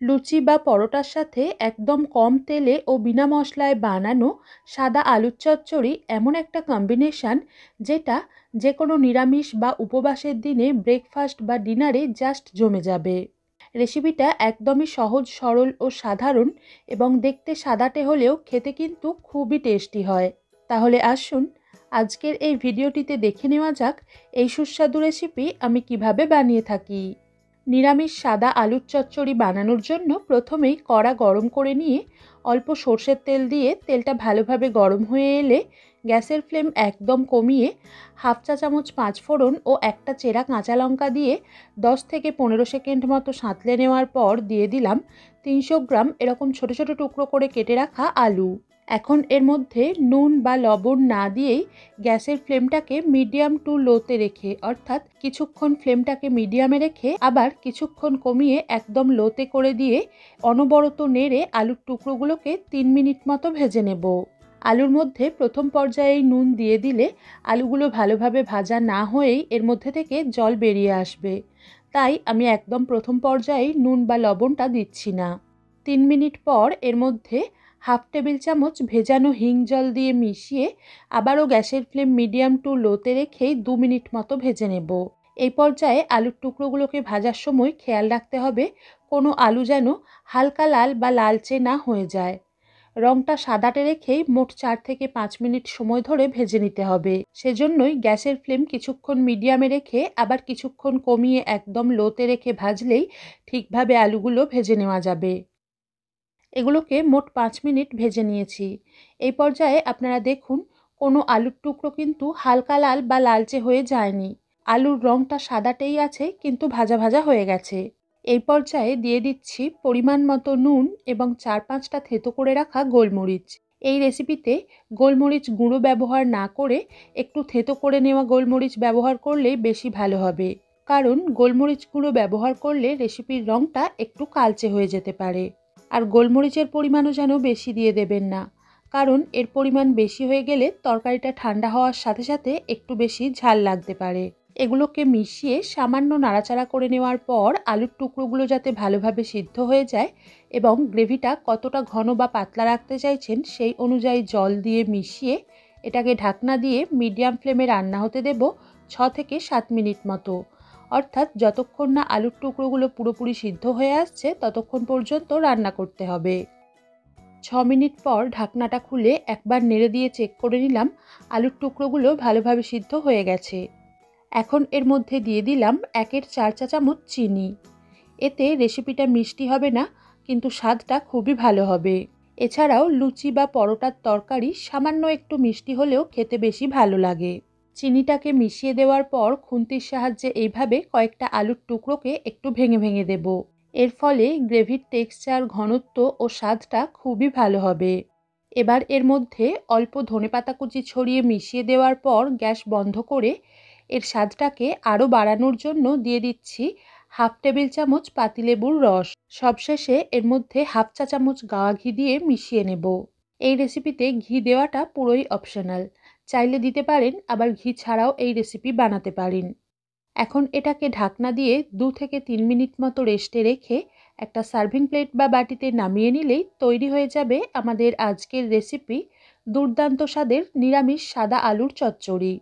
লুচি বা পরোটার সাথে একদম কম তেলে ও বিনা মশলায় বানানো সাদা আলুর চচ্চড়ি এমন একটা কম্বিনেশান যেটা যে কোনো নিরামিষ বা উপবাসের দিনে ব্রেকফাস্ট বা ডিনারে জাস্ট জমে যাবে। রেসিপিটা একদমই সহজ, সরল ও সাধারণ এবং দেখতে সাদাটে হলেও খেতে কিন্তু খুবই টেস্টি হয়। তাহলে আসুন, আজকের এই ভিডিওটিতে দেখে নেওয়া যাক এই সুস্বাদু রেসিপি আমি কীভাবে বানিয়ে থাকি। নিরামিষ সাদা আলুর চচ্চড়ি বানানোর জন্য প্রথমেই কড়া গরম করে নিয়ে অল্প সর্ষের তেল দিয়ে তেলটা ভালোভাবে গরম হয়ে এলে গ্যাসের ফ্লেম একদম কমিয়ে হাফ চা চামচ পাঁচ ফোড়ন ও একটা চেরা কাঁচা লঙ্কা দিয়ে দশ থেকে পনেরো সেকেন্ড মতো সাঁতলে নেওয়ার পর দিয়ে দিলাম তিনশো গ্রাম এরকম ছোটো ছোটো টুকরো করে কেটে রাখা আলু। এখন এর মধ্যে নুন বা লবণ না দিয়েই গ্যাসের ফ্লেমটাকে মিডিয়াম টু লোতে রেখে, অর্থাৎ কিছুক্ষণ ফ্লেমটাকে মিডিয়ামে রেখে আবার কিছুক্ষণ কমিয়ে একদম লোতে করে দিয়ে অনবরত নেড়ে আলুর টুকরোগুলোকে তিন মিনিট মতো ভেজে নেব। আলুর মধ্যে প্রথম পর্যায়ে নুন দিয়ে দিলে আলুগুলো ভালোভাবে ভাজা না হয়েই এর মধ্যে থেকে জল বেরিয়ে আসবে। তাই আমি একদম প্রথম পর্যায়ে নুন বা লবণটা দিচ্ছি না। তিন মিনিট পর এর মধ্যে হাফ টেবিল চামচ ভেজানো হিং জল দিয়ে মিশিয়ে আবারও গ্যাসের ফ্লেম মিডিয়াম টু লোতে রেখেই দু মিনিট মতো ভেজে নেব। এই পর্যায়ে আলুর টুকরোগুলোকে ভাজার সময় খেয়াল রাখতে হবে কোনো আলু যেন হালকা লাল বা লালচে না হয়ে যায়। রংটা সাদাটে রেখেই মোট চার থেকে পাঁচ মিনিট সময় ধরে ভেজে নিতে হবে। সেজন্যই গ্যাসের ফ্লেম কিছুক্ষণ মিডিয়ামে রেখে আবার কিছুক্ষণ কমিয়ে একদম লোতে রেখে ভাজলেই ঠিকভাবে আলুগুলো ভেজে নেওয়া যাবে। এগুলোকে মোট পাঁচ মিনিট ভেজে নিয়েছি। এই পর্যায়ে আপনারা দেখুন, কোনো আলুর টুকরো কিন্তু হালকা লাল বা লালচে হয়ে যায়নি। আলুর রঙটা সাদাটেই আছে, কিন্তু ভাজা ভাজা হয়ে গেছে। এই পর্যায়ে দিয়ে দিচ্ছি পরিমাণ মতো নুন এবং চার পাঁচটা থেতো করে রাখা গোলমরিচ। এই রেসিপিতে গোলমরিচ গুঁড়ো ব্যবহার না করে একটু থেতো করে নেওয়া গোলমরিচ ব্যবহার করলেই বেশি ভালো হবে। কারণ গোলমরিচ গুঁড়ো ব্যবহার করলে রেসিপির রঙটা একটু কালচে হয়ে যেতে পারে। আর গোলমরিচের পরিমাণও যেন বেশি দিয়ে দেবেন না। কারণ এর পরিমাণ বেশি হয়ে গেলে তরকারিটা ঠান্ডা হওয়ার সাথে সাথে একটু বেশি ঝাল লাগতে পারে। এগুলোকে মিশিয়ে সামান্য নাড়াচাড়া করে নেওয়ার পর আলুর টুকরোগুলো যাতে ভালোভাবে সিদ্ধ হয়ে যায় এবং গ্রেভিটা কতটা ঘন বা পাতলা রাখতে চাইছেন সেই অনুযায়ী জল দিয়ে মিশিয়ে এটাকে ঢাকনা দিয়ে মিডিয়াম ফ্লেমে রান্না হতে দেব ছ থেকে সাত মিনিট মতো। অর্থাৎ যতক্ষণ না আলুর টুকরোগুলো পুরোপুরি সিদ্ধ হয়ে আসছে, ততক্ষণ পর্যন্ত রান্না করতে হবে। ছ মিনিট পর ঢাকনাটা খুলে একবার নেড়ে দিয়ে চেক করে নিলাম আলুর টুকরোগুলো ভালোভাবে সিদ্ধ হয়ে গেছে। এখন এর মধ্যে দিয়ে দিলাম একের চার চা চামচ চিনি। এতে রেসিপিটা মিষ্টি হবে না, কিন্তু স্বাদটা খুবই ভালো হবে। এছাড়াও লুচি বা পরোটার তরকারি সামান্য একটু মিষ্টি হলেও খেতে বেশি ভালো লাগে। চিনিটাকে মিশিয়ে দেওয়ার পর খুন্তির সাহায্যে এইভাবে কয়েকটা আলুর টুকরোকে একটু ভেঙে ভেঙে দেব। এর ফলে গ্রেভির টেক্সচার, ঘনত্ব ও স্বাদটা খুবই ভালো হবে। এবার এর মধ্যে অল্প ধনেপাতা কুচি ছড়িয়ে মিশিয়ে দেওয়ার পর গ্যাস বন্ধ করে এর স্বাদটাকে আরও বাড়ানোর জন্য দিয়ে দিচ্ছি হাফ টেবিল চামচ পাতিলেবুর রস। সবশেষে এর মধ্যে হাফ চা চামচ গাওয়া ঘি দিয়ে মিশিয়ে নেব। এই রেসিপিতে ঘি দেওয়াটা পুরোই অপশনাল চাইলে দিতে পারেন, আবার ঘি ছাড়াও এই রেসিপি বানাতে পারেন। এখন এটাকে ঢাকনা দিয়ে দু থেকে তিন মিনিট মতো রেস্টে রেখে একটা সার্ভিং প্লেট বা বাটিতে নামিয়ে নিলেই তৈরি হয়ে যাবে আমাদের আজকের রেসিপি দুর্দান্ত স্বাদের নিরামিষ সাদা আলুর চচ্চড়ি।